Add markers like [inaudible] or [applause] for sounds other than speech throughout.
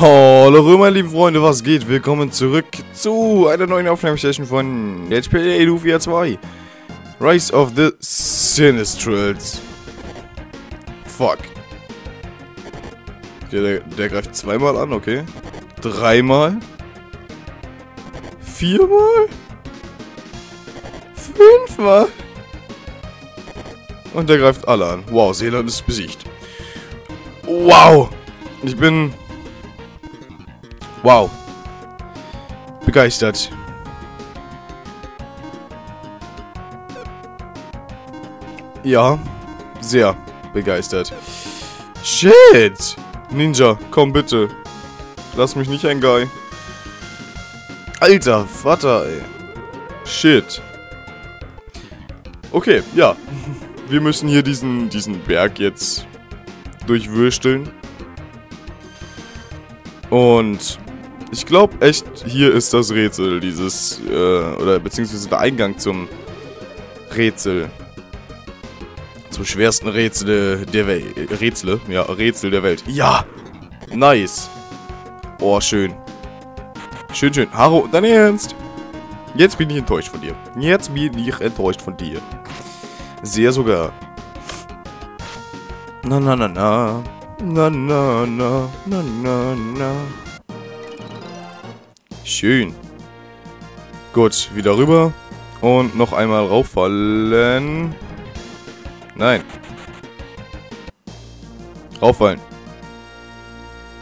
Hallo meine lieben Freunde, was geht? Willkommen zurück zu einer neuen Aufnahmesession von Let's Play Lufia 2 Rise of the Sinistrals. Fuck. Okay, der, der greift zweimal an, okay. Dreimal. Viermal. Fünfmal. Und der greift alle an. Wow, Seeland ist besiegt. Wow. Ich bin Wow. Begeistert. Ja, sehr begeistert. Shit! Ninja, komm bitte. Lass mich nicht ein Guy. Alter, Vater, ey. Shit. Okay, ja. Wir müssen hier diesen, diesen Berg jetzt durchwürsteln. Und ich glaube echt, hier ist das Rätsel, dieses, äh, oder beziehungsweise der Eingang zum Rätsel. Zum schwersten Rätsel der Welt. Rätsel? Ja, Rätsel der Welt. Ja! Nice. Oh, schön. Schön, schön. Haro, dein Ernst? Jetzt bin ich enttäuscht von dir. Jetzt bin ich enttäuscht von dir. Sehr sogar. Na, na, na, na. Na, na, na, na, na, na. Schön. Gut, wieder rüber. Und noch einmal rauffallen. Nein. Rauffallen.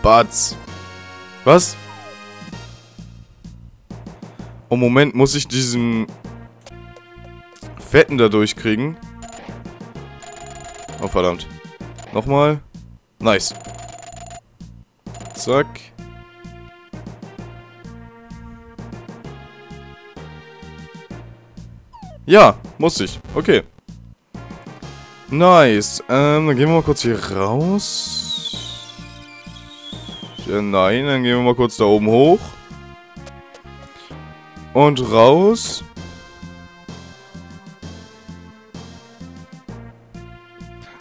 Batz. Was? Oh, Moment, muss ich diesen Fetten da durchkriegen? Oh, verdammt. Nochmal. Nice. Zack. Ja, muss ich. Okay. Nice. Ähm, dann gehen wir mal kurz hier raus. Ja, nein, dann gehen wir mal kurz da oben hoch. Und raus.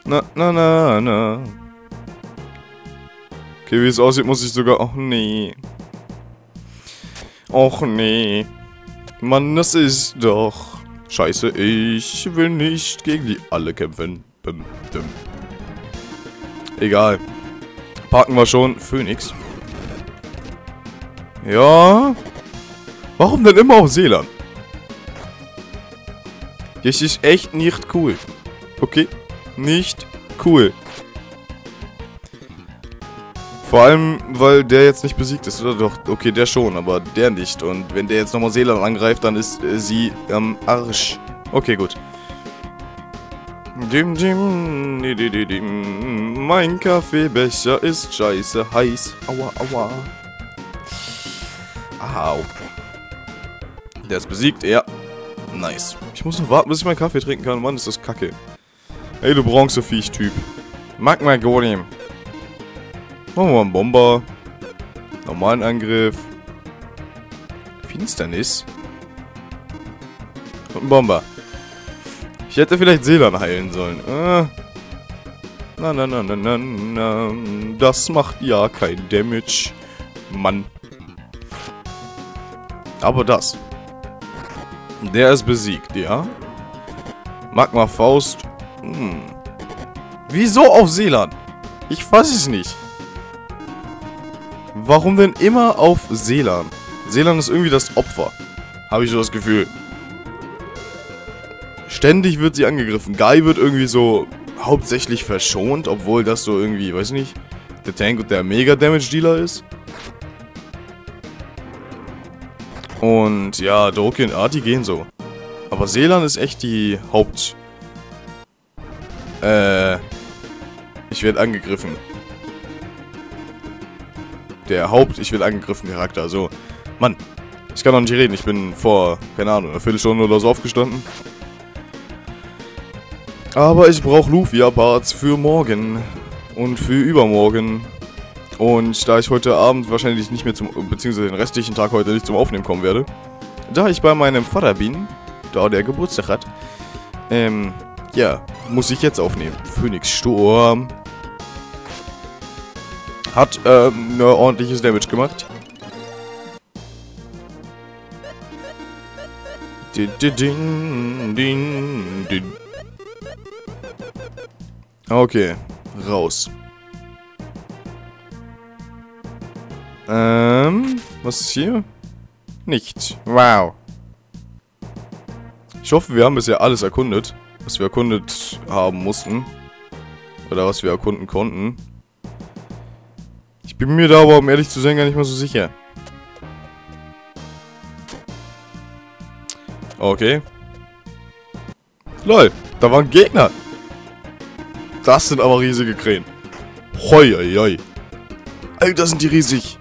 Na, na, na, na. Okay, wie es aussieht, muss ich sogar... Och, nee. Och, nee. Mann, das ist doch... Scheiße, ich will nicht gegen die alle kämpfen. Bim, dim. Egal. Parken wir schon. Phoenix. Ja. Warum denn immer auf Seeland? Das ist echt nicht cool. Okay? Nicht cool. Vor allem, weil der jetzt nicht besiegt ist, oder doch? Okay, der schon, aber der nicht. Und wenn der jetzt nochmal Seeland angreift, dann ist äh, sie am Arsch. Okay, gut. Dim, dim, di, di, di, dim. Mein Kaffeebecher ist scheiße heiß. Aua, aua. Au. Der ist besiegt, ja. Nice. Ich muss noch warten, bis ich meinen Kaffee trinken kann. Mann, ist das kacke. Ey, du Bronzeviech-Typ. Mag mal Golem. Machen wir mal einen Bomber. Normalen Angriff. Finsternis. Und ein Bomber. Ich hätte vielleicht Seelan heilen sollen. Ah. Na, na, na, na, na, na. Das macht ja kein Damage. Mann. Aber das. Der ist besiegt, ja? Magma Faust. Hm. Wieso auf Seeland? Ich weiß es nicht. Warum denn immer auf Seelan? Seelan ist irgendwie das Opfer. Habe ich so das Gefühl. Ständig wird sie angegriffen. Guy wird irgendwie so hauptsächlich verschont, obwohl das so irgendwie, weiß nicht, der Tank und der Mega-Damage-Dealer ist. Und ja, Doki und Arti gehen so. Aber Seelan ist echt die Haupt... Äh... Ich werde angegriffen der Haupt, ich will angegriffen Charakter. So, Mann, ich kann noch nicht reden. Ich bin vor, keine Ahnung, einer Viertelstunde oder so aufgestanden. Aber ich brauche Lufia-Parts für morgen und für übermorgen. Und da ich heute Abend wahrscheinlich nicht mehr zum, beziehungsweise den restlichen Tag heute nicht zum Aufnehmen kommen werde, da ich bei meinem Vater bin, da der Geburtstag hat, ähm, ja, muss ich jetzt aufnehmen. Phoenix Sturm. Hat ähm, ne, ordentliches Damage gemacht. Okay, raus. Ähm, was ist hier? Nichts. Wow. Ich hoffe, wir haben bisher alles erkundet, was wir erkundet haben mussten. Oder was wir erkunden konnten. Bin mir da aber, um ehrlich zu sein, gar nicht mal so sicher. Okay. Lol, da waren Gegner. Das sind aber riesige Krähen. Hoi, hoi, hoi. Alter, sind die riesig.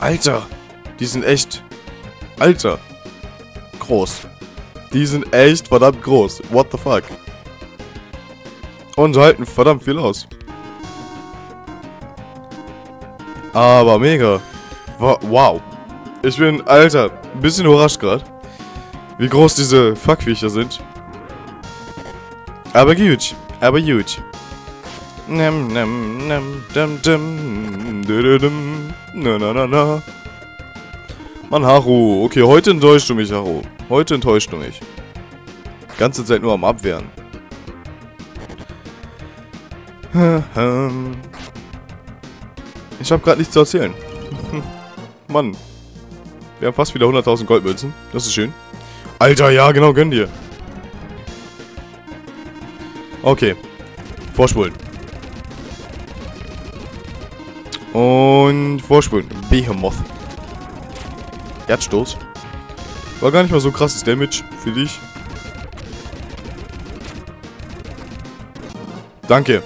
Alter, die sind echt... Alter. Groß. Die sind echt verdammt groß. What the fuck? Und halten verdammt viel aus. Aber mega. Wow. Ich bin, Alter, ein bisschen überrascht gerade. Wie groß diese Fuckviecher sind. Aber gut. Aber gut. Nem, nem, nem, dem, dem, dem, na, na, na, na. Mann, Haru. Okay, heute enttäuscht du mich, Haru. Heute enttäuscht du mich. Ganze Zeit nur am Abwehren. Ich habe gerade nichts zu erzählen. [laughs] Mann. Wir haben fast wieder 100.000 Goldmünzen. Das ist schön. Alter, ja, genau, gönn dir. Okay. Vorspulen. Und vorspulen. Behemoth. Erdstoß. War gar nicht mal so krasses Damage für dich. Danke.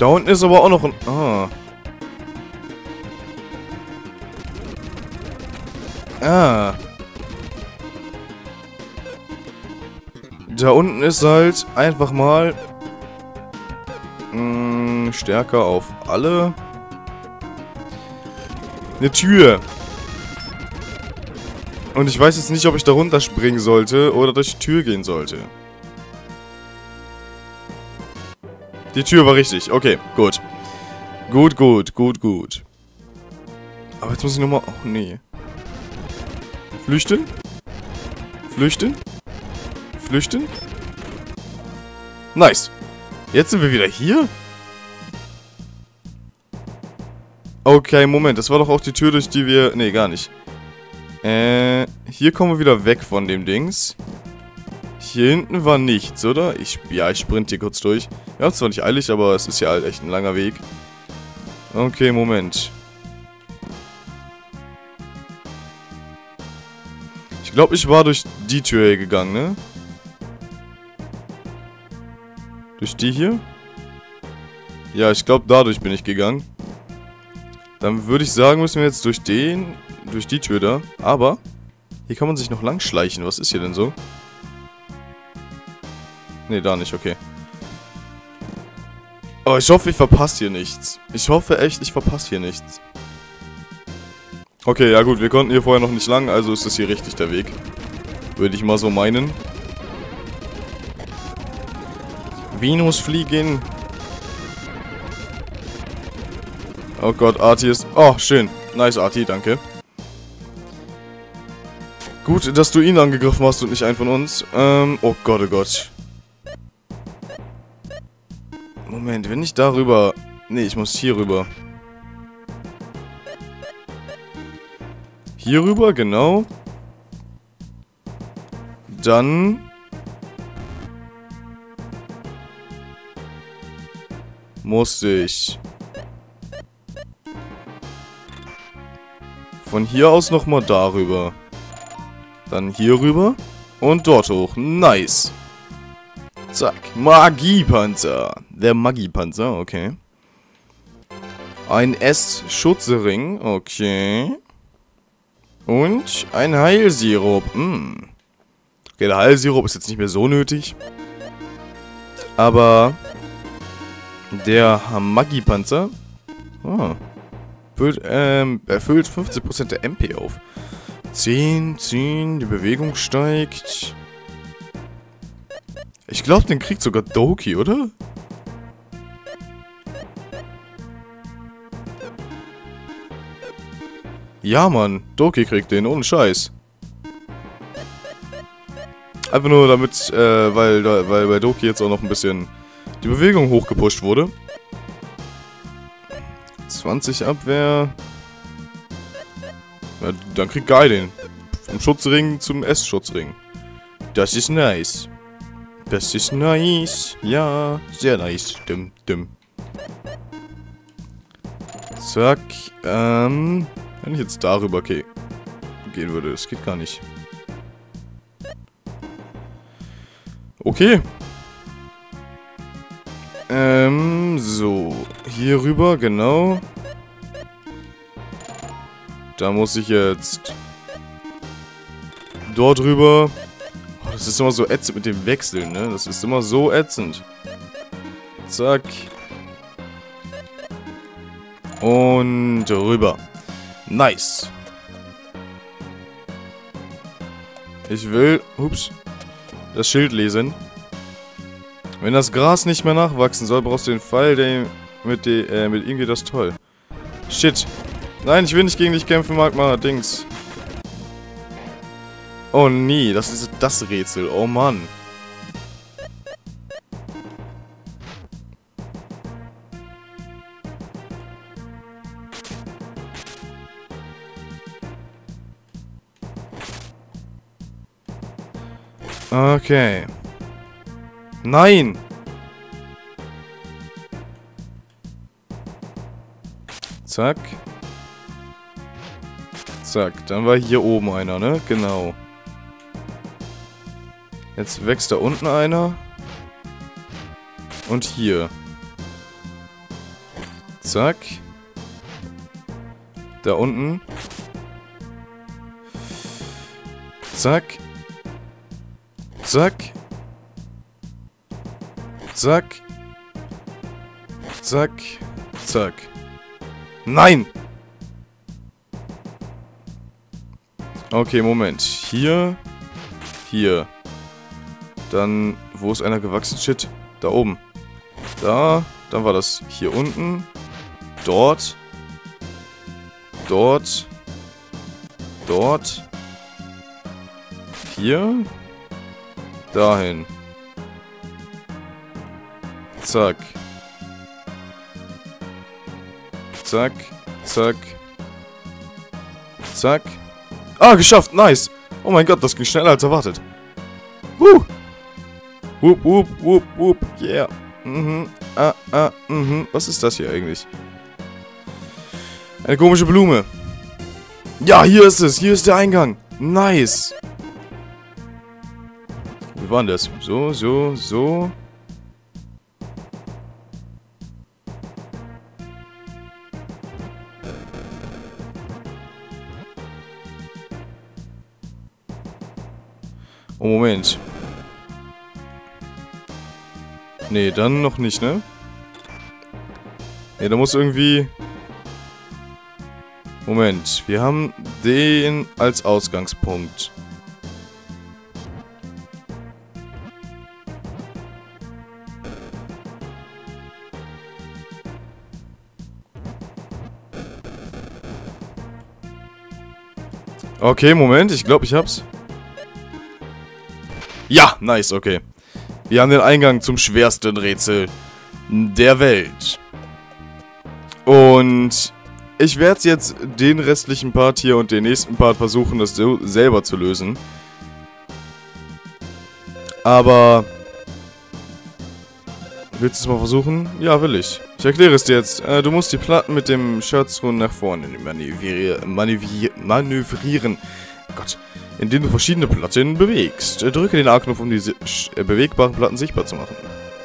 Da unten ist aber auch noch ein... Ah. Ah. Da unten ist halt einfach mal mh, hm, stärker auf alle. Eine Tür. Und ich weiß jetzt nicht, ob ich da runterspringen sollte oder durch die Tür gehen sollte. Die Tür war richtig. Okay, gut. Gut, gut, gut, gut. Aber jetzt muss ich nochmal... Oh, nee. Flüchten? Flüchten? Flüchten? Nice. Jetzt sind wir wieder hier? Okay, Moment. Das war doch auch die Tür, durch die wir... Nee, gar nicht. Äh, hier kommen wir wieder weg von dem Dings. Hier hinten war nichts, oder? Ich, ja, ich sprint hier kurz durch. Ja, zwar nicht eilig, aber es ist ja halt echt ein langer Weg. Okay, Moment. Ich glaube, ich war durch die Tür hier gegangen, ne? Durch die hier? Ja, ich glaube, dadurch bin ich gegangen. Dann würde ich sagen, müssen wir jetzt durch den, durch die Tür da. Aber, hier kann man sich noch lang schleichen. Was ist hier denn so? Ne, da nicht, okay. Oh, ich hoffe, ich verpasse hier nichts. Ich hoffe echt, ich verpasse hier nichts. Okay, ja gut, wir konnten hier vorher noch nicht lang, also ist das hier richtig der Weg. Würde ich mal so meinen. Venus fliegen. Oh Gott, Arti ist... Oh, schön. Nice, Arti, danke. Gut, dass du ihn angegriffen hast und nicht einen von uns. Ähm, oh Gott, oh Gott. Moment, wenn ich darüber... Nee, ich muss hier rüber. Hier rüber, genau. Dann... Muss ich... Von hier aus nochmal darüber. Dann hier rüber. Und dort hoch. Nice. Zack. Magiepanzer. Der Magiepanzer, okay. Ein S-Schutzring, okay. Und ein Heilsirup. Hm. Okay, der Heilsirup ist jetzt nicht mehr so nötig. Aber der Magiepanzer oh, Füllt, ähm, erfüllt 50% der MP auf. 10, 10, die Bewegung steigt. Ich glaube, den kriegt sogar Doki, oder? Ja, Mann. Doki kriegt den, ohne Scheiß. Einfach nur damit, äh, weil, weil bei Doki jetzt auch noch ein bisschen die Bewegung hochgepusht wurde. 20 Abwehr. Ja, dann kriegt Guy den. Vom Schutzring zum S-Schutzring. Das ist nice. Das ist nice. Ja, sehr nice. Dim, dim. Zack. Ähm, wenn ich jetzt darüber okay, gehen würde, das geht gar nicht. Okay. Ähm, so. Hier rüber, genau. Da muss ich jetzt... Dort rüber. Oh, das ist immer so ätzend mit dem Wechseln, ne? Das ist immer so ätzend. Zack. Und rüber. Nice. Ich will... Ups das Schild lesen. Wenn das Gras nicht mehr nachwachsen soll, brauchst du den Pfeil, der mit, die, äh, mit ihm geht das toll. Shit. Nein, ich will nicht gegen dich kämpfen, Magma, Dings. Oh nee, das ist das Rätsel. Oh Mann. Okay. Nein! Zack. Zack. Dann war hier oben einer, ne? Genau. Jetzt wächst da unten einer. Und hier. Zack. Da unten. Zack. Zack. Zack. Zack. Zack. Nein! Okay, Moment. Hier. Hier. Dann, wo ist einer gewachsen? Shit. Da oben. Da. Dann war das hier unten. Dort. Dort. Dort. Hier. Dahin. Zack. Zack. Zack. Zack. Ah, geschafft. Nice. Oh mein Gott, das ging schneller als erwartet. Woo. Whoop, whoop, whoop, whoop. Yeah. Mhm. Ah, ah, mhm. Was ist das hier eigentlich? Eine komische Blume. Ja, hier ist es. Hier ist der Eingang. Nice wie war das? So, so, so. Oh, Moment. Nee, dann noch nicht, ne? Nee, da muss irgendwie... Moment, wir haben den als Ausgangspunkt. Okay, Moment. Ich glaube, ich hab's. Ja, nice, okay. Wir haben den Eingang zum schwersten Rätsel der Welt. Und ich werde jetzt den restlichen Part hier und den nächsten Part versuchen, das selber zu lösen. Aber Willst du es mal versuchen? Ja, will ich. Ich erkläre es dir jetzt. Äh, du musst die Platten mit dem Scherzrund nach vorne manövrieren. manövrieren. Gott. Indem du verschiedene Platten bewegst. Äh, drücke den A-Knopf, um die äh, bewegbaren Platten sichtbar zu machen.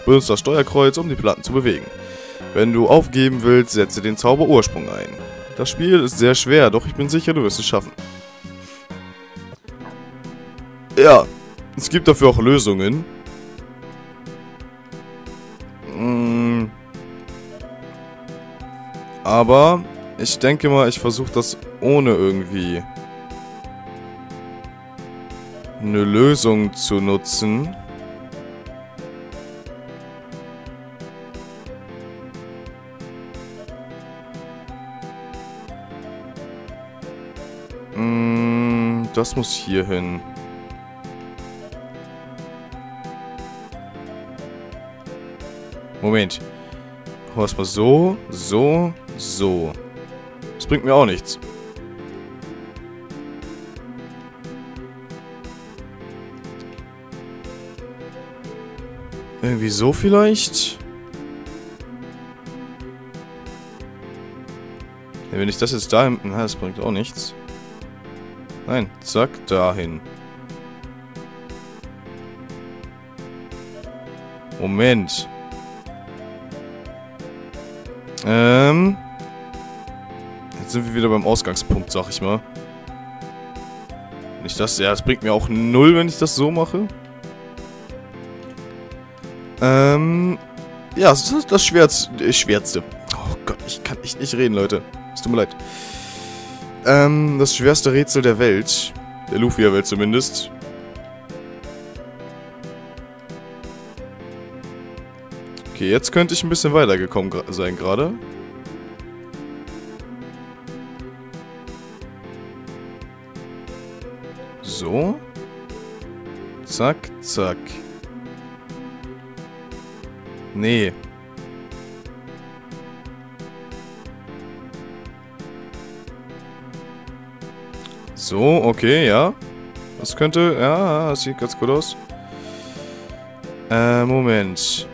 Benutze das Steuerkreuz, um die Platten zu bewegen. Wenn du aufgeben willst, setze den Zauber Ursprung ein. Das Spiel ist sehr schwer, doch ich bin sicher, du wirst es schaffen. Ja, es gibt dafür auch Lösungen. Aber ich denke mal, ich versuche das ohne irgendwie eine Lösung zu nutzen. Mm, das muss hier hin. Moment. Was mal so, so, so. Das bringt mir auch nichts. Irgendwie so vielleicht? Ja, wenn ich das jetzt dahin... Na, das bringt auch nichts. Nein, zack, dahin. Moment. Ähm. Jetzt sind wir wieder beim Ausgangspunkt, sag ich mal. Nicht das, ja, das bringt mir auch null, wenn ich das so mache. Ähm. Ja, das ist das Schwerste. Schwerste. Oh Gott, ich kann echt nicht reden, Leute. Es tut mir leid. Ähm, das schwerste Rätsel der Welt. Der Lufia-Welt zumindest. Okay, jetzt könnte ich ein bisschen weitergekommen sein gerade. So. Zack, zack. Nee. So, okay, ja. Das könnte... Ja, das sieht ganz gut aus. Äh, Moment.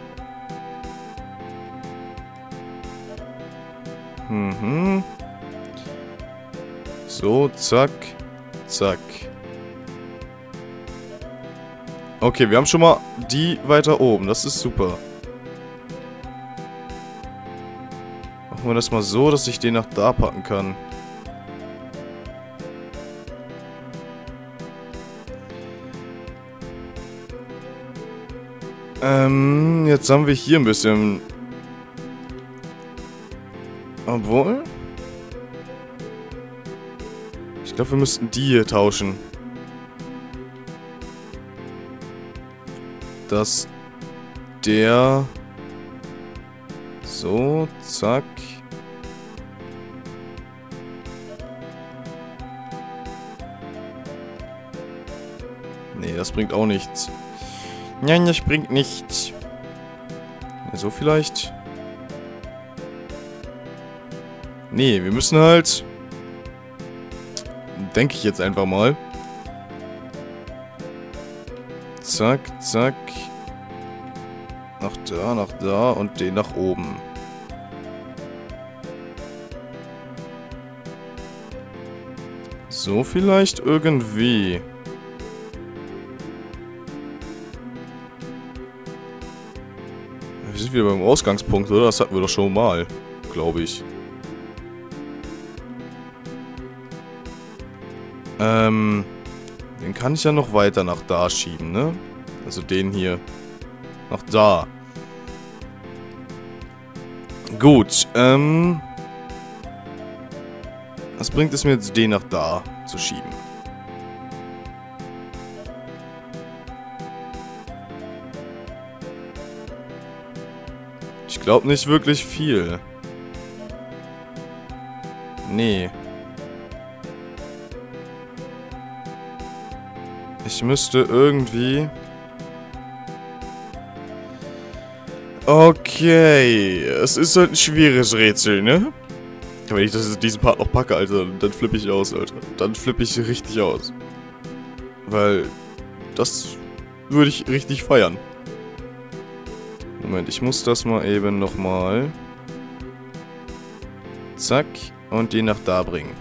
Mhm. So, zack, zack. Okay, wir haben schon mal die weiter oben. Das ist super. Machen wir das mal so, dass ich den nach da packen kann. Ähm, jetzt haben wir hier ein bisschen obwohl? Ich glaube, wir müssten die hier tauschen. Dass der... So, zack. Nee, das bringt auch nichts. Nein, das bringt nichts. So vielleicht. Nee, wir müssen halt... Denke ich jetzt einfach mal. Zack, zack. Nach da, nach da und den nach oben. So vielleicht irgendwie. Wir sind wieder beim Ausgangspunkt, oder? Das hatten wir doch schon mal, glaube ich. Ähm, den kann ich ja noch weiter nach da schieben, ne? Also den hier. Nach da. Gut, ähm... Was bringt es mir jetzt, den nach da zu schieben? Ich glaube nicht wirklich viel. Nee. Ich müsste irgendwie... Okay, es ist halt ein schwieriges Rätsel, ne? Wenn ich das, diesen Part noch packe, Alter, dann flippe ich aus, Alter. Dann flippe ich richtig aus. Weil das würde ich richtig feiern. Moment, ich muss das mal eben nochmal... Zack, und die nach da bringen.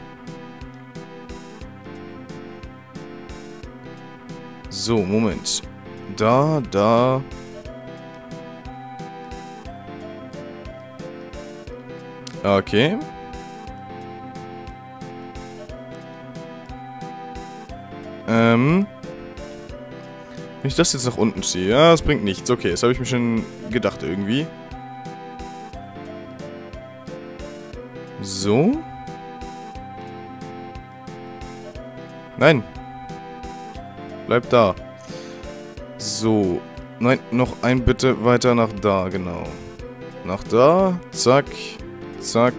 So, Moment. Da, da. Okay. Ähm. Wenn ich das jetzt nach unten ziehe. Ja, das bringt nichts. Okay, das habe ich mir schon gedacht irgendwie. So. Nein. Bleib da. So. Nein, noch ein bitte weiter nach da, genau. Nach da. Zack. Zack.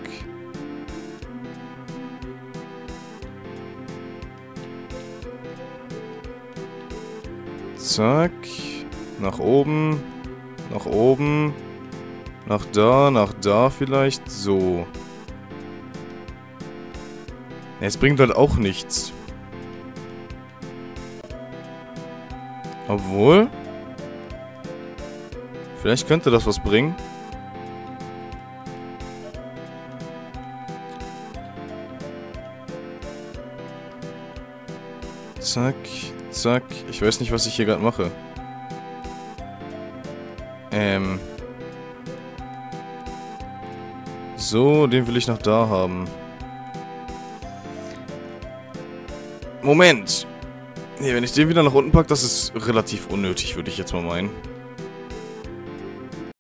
Zack. Nach oben. Nach oben. Nach da, nach da vielleicht. So. Es bringt halt auch nichts. Obwohl... Vielleicht könnte das was bringen. Zack, zack. Ich weiß nicht, was ich hier gerade mache. Ähm... So, den will ich noch da haben. Moment. Nee, wenn ich den wieder nach unten packe, das ist relativ unnötig, würde ich jetzt mal meinen.